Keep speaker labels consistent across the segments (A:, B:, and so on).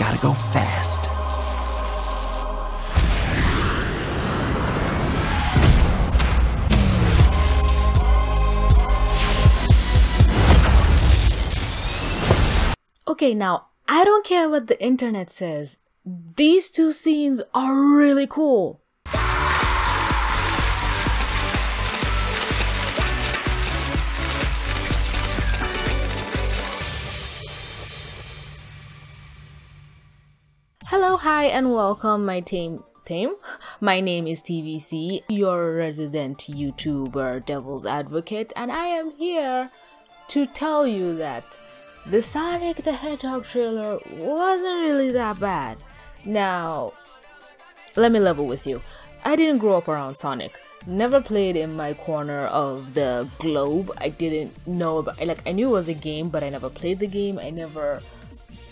A: Gotta go fast.
B: Okay, now, I don't care what the internet says. These two scenes are really cool. Hello, hi, and welcome, my team. Team? My name is TVC, your resident YouTuber, Devil's Advocate, and I am here to tell you that the Sonic the Hedgehog trailer wasn't really that bad. Now, let me level with you. I didn't grow up around Sonic. Never played in my corner of the globe. I didn't know about like I knew it was a game, but I never played the game. I never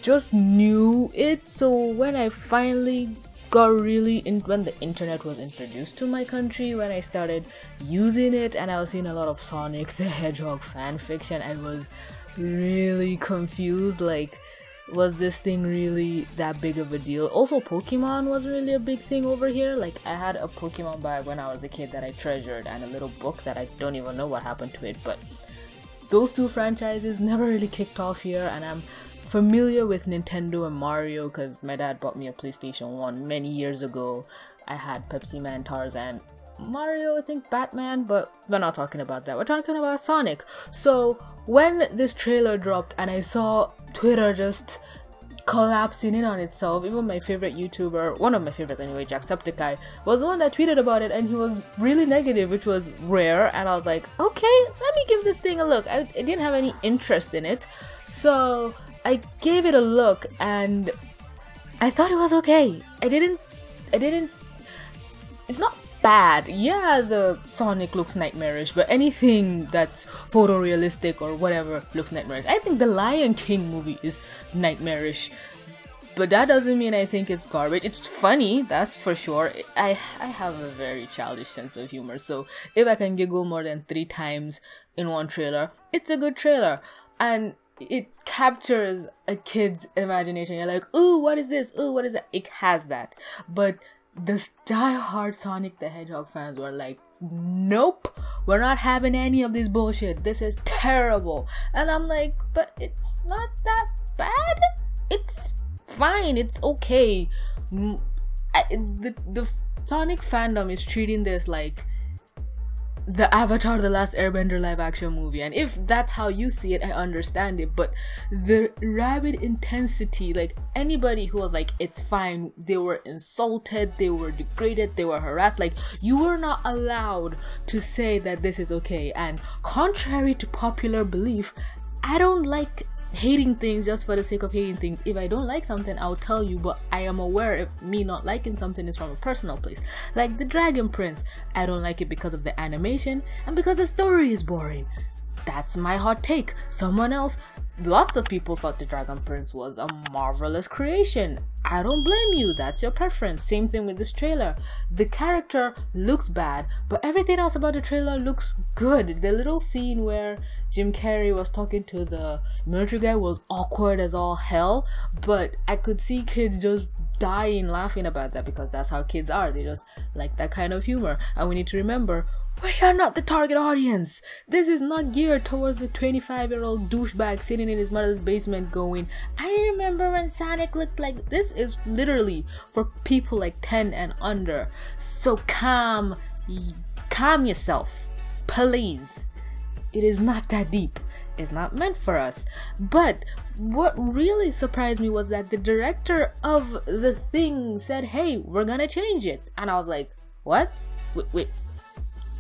B: just knew it. So when I finally got really in when the internet was introduced to my country, when I started using it and I was seeing a lot of Sonic the Hedgehog fan fiction, I was really confused like was this thing really that big of a deal also pokemon was really a big thing over here like i had a pokemon bag when i was a kid that i treasured and a little book that i don't even know what happened to it but those two franchises never really kicked off here and i'm familiar with nintendo and mario because my dad bought me a playstation 1 many years ago i had Pepsiman tarzan Mario, I think Batman, but we're not talking about that. We're talking about Sonic. So when this trailer dropped and I saw Twitter just collapsing in on itself, even my favorite YouTuber, one of my favorites anyway, Jacksepticeye, was the one that tweeted about it and he was really negative, which was rare. And I was like, okay, let me give this thing a look. I, I didn't have any interest in it. So I gave it a look and I thought it was okay. I didn't, I didn't, it's not bad. Yeah, the Sonic looks nightmarish, but anything that's photorealistic or whatever looks nightmarish. I think the Lion King movie is nightmarish. But that doesn't mean I think it's garbage. It's funny, that's for sure. I I have a very childish sense of humor, so if I can giggle more than three times in one trailer, it's a good trailer. And it captures a kid's imagination. You're like, ooh, what is this? Ooh, what is that? It has that. But the die-hard Sonic the Hedgehog fans were like, nope, we're not having any of this bullshit. This is terrible. And I'm like, but it's not that bad. It's fine. It's okay. The, the Sonic fandom is treating this like the Avatar The Last Airbender live action movie. And if that's how you see it, I understand it. But the rabid intensity, like anybody who was like, it's fine, they were insulted, they were degraded, they were harassed. Like, you were not allowed to say that this is okay. And contrary to popular belief, I don't like hating things just for the sake of hating things. If I don't like something, I'll tell you, but I am aware if me not liking something is from a personal place. Like the Dragon Prince, I don't like it because of the animation and because the story is boring. That's my hot take. Someone else, lots of people thought the Dragon Prince was a marvelous creation. I don't blame you, that's your preference. Same thing with this trailer. The character looks bad, but everything else about the trailer looks good. The little scene where Jim Carrey was talking to the military guy was awkward as all hell, but I could see kids just dying laughing about that because that's how kids are. They just like that kind of humor. And we need to remember we are not the target audience. This is not geared towards the 25 year old douchebag sitting in his mother's basement going, I remember when Sonic looked like this is literally for people like 10 and under. So calm, calm yourself, please. It is not that deep. It's not meant for us. But what really surprised me was that the director of the thing said, Hey, we're gonna change it. And I was like, What? Wait, wait,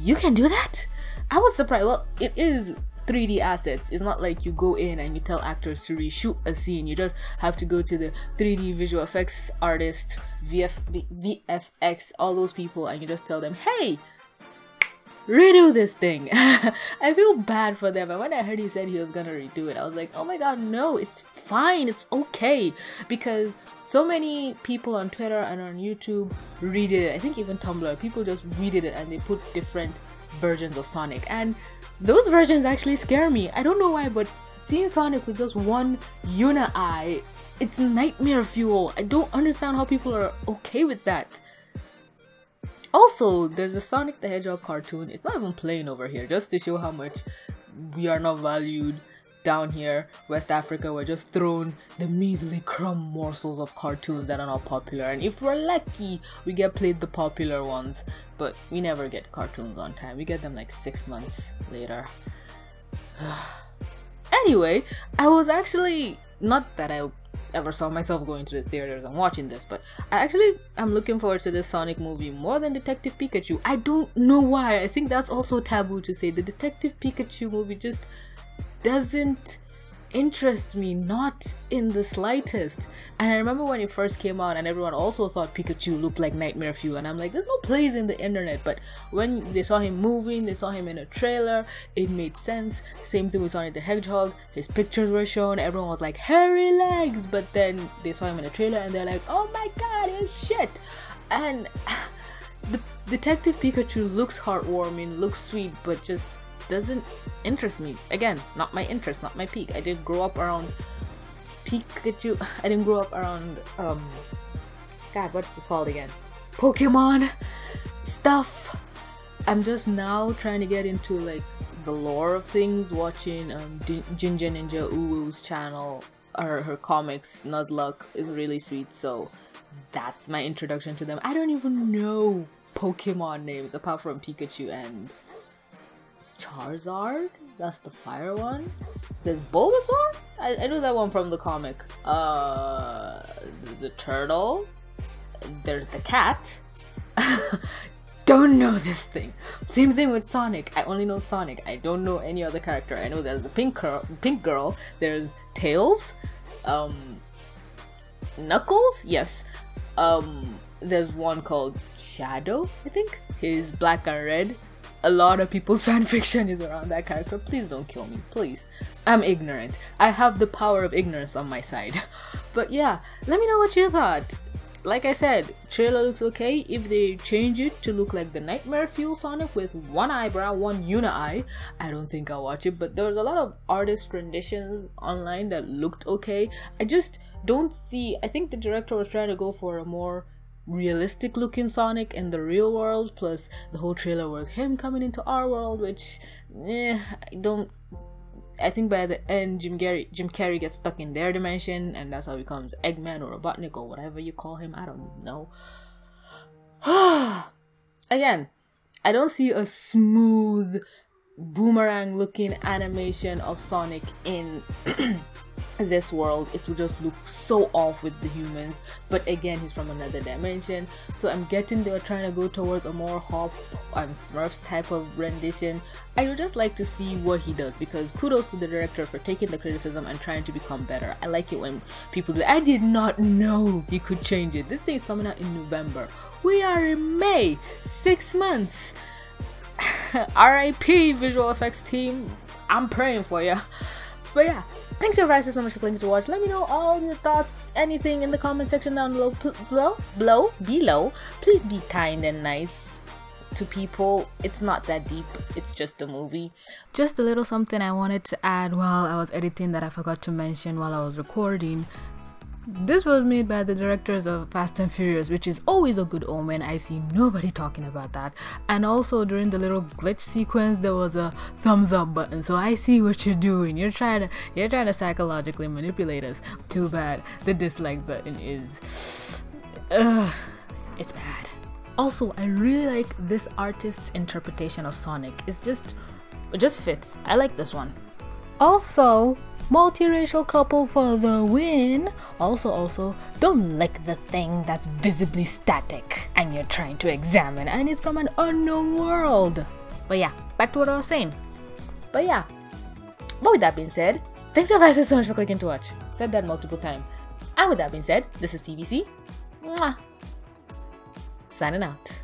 B: you can do that? I was surprised. Well, it is 3D assets. It's not like you go in and you tell actors to reshoot a scene. You just have to go to the 3D visual effects artist, VF, VFX, all those people, and you just tell them, hey, redo this thing. I feel bad for them. And when I heard he said he was gonna redo it, I was like, oh my god, no, it's fine, it's okay. Because so many people on Twitter and on YouTube redid it. I think even Tumblr, people just redid it and they put different versions of Sonic. And those versions actually scare me. I don't know why, but seeing Sonic with just one unit eye it's nightmare fuel. I don't understand how people are okay with that. Also, there's a Sonic the Hedgehog cartoon. It's not even playing over here, just to show how much we are not valued down here, West Africa. We're just thrown the measly crumb morsels of cartoons that are not popular. And if we're lucky, we get played the popular ones. But we never get cartoons on time. We get them like six months later. anyway, I was actually not that I ever saw myself going to the theaters and watching this, but I actually am looking forward to this Sonic movie more than Detective Pikachu. I don't know why. I think that's also taboo to say. The Detective Pikachu movie just doesn't interest me not in the slightest. And i remember when it first came out and everyone also thought pikachu looked like nightmare fuel. And i'm like there's no place in the internet. But when they saw him moving they saw him in a trailer it made sense. Same thing with sonic the hedgehog. His pictures were shown. Everyone was like hairy legs. But then they saw him in a trailer and they're like oh my god it's shit. And the detective pikachu looks heartwarming looks sweet but just doesn't interest me. Again, not my interest, not my peak. I didn't grow up around Pikachu. I didn't grow up around um God, what's it called again? Pokemon stuff. I'm just now trying to get into like the lore of things, watching um Ginger Ninja Uwu's channel or her comics, Nuzlocke is really sweet, so that's my introduction to them. I don't even know Pokemon names apart from Pikachu and Charizard. That's the fire one. There's Bulbasaur. I, I know that one from the comic. Uh, there's a turtle. There's the cat. don't know this thing. Same thing with Sonic. I only know Sonic. I don't know any other character. I know there's the pink girl. Pink girl. There's Tails. Um, Knuckles. Yes. Um, there's one called Shadow. I think. He's black and red a lot of people's fanfiction is around that character. Please don't kill me, please. I'm ignorant. I have the power of ignorance on my side. But yeah, let me know what you thought. Like I said, trailer looks okay. If they change it to look like the Nightmare Fuel Sonic with one eyebrow, one uni eye, I don't think I'll watch it. But there was a lot of artist renditions online that looked okay. I just don't see. I think the director was trying to go for a more realistic looking Sonic in the real world, plus the whole trailer was him coming into our world, which eh, I don't. I think by the end, Jim Carrey, Jim Carrey gets stuck in their dimension, and that's how he becomes Eggman or Robotnik or whatever you call him. I don't know. Again, I don't see a smooth boomerang looking animation of Sonic in this world it would just look so off with the humans. But again he's from another dimension. So i'm getting they're trying to go towards a more hop and smurfs type of rendition. I would just like to see what he does because kudos to the director for taking the criticism and trying to become better. I like it when people do i did not know he could change it. This thing is coming out in november. We are in may six months. Rip visual effects team. I'm praying for you but yeah Thanks you guys so much for clicking to watch. Let me know all your thoughts, anything in the comment section down below, below, below, below. Please be kind and nice to people. It's not that deep. It's just a movie. Just a little something I wanted to add while I was editing that I forgot to mention while I was recording. This was made by the directors of Fast and Furious, which is always a good omen. I see nobody talking about that. And also during the little glitch sequence, there was a thumbs up button. So I see what you're doing. You're trying to you're trying to psychologically manipulate us. Too bad. The dislike button is, uh, it's bad. Also, I really like this artist's interpretation of Sonic. It's just, it just fits. I like this one. Also, multiracial couple for the win. Also, also, don't lick the thing that's visibly static and you're trying to examine and it's from an unknown world. But yeah, back to what I was saying. But yeah, but with that being said, thanks you guys so much for clicking to watch. Said that multiple times. And with that being said, this is TVC. Mwah. Signing out.